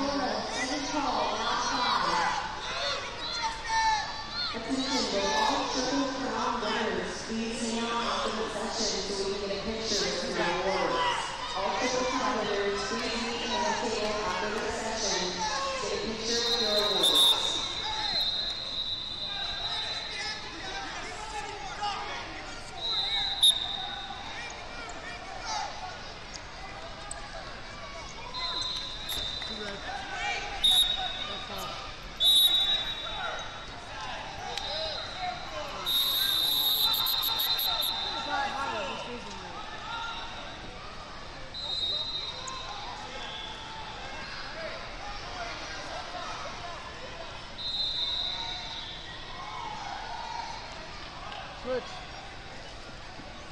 哦，还是丑啊。switch.